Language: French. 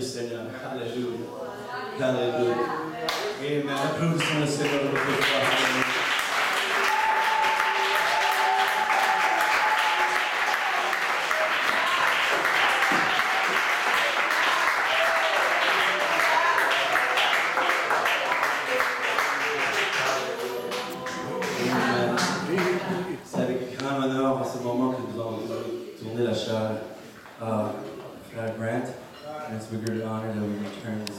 du Seigneur. Alléluia. Alléluia. Amen. Applaudissons le Seigneur pour cette fois. C'est avec grand honneur en ce moment que nous allons tourner la charge. bigger honor that we return this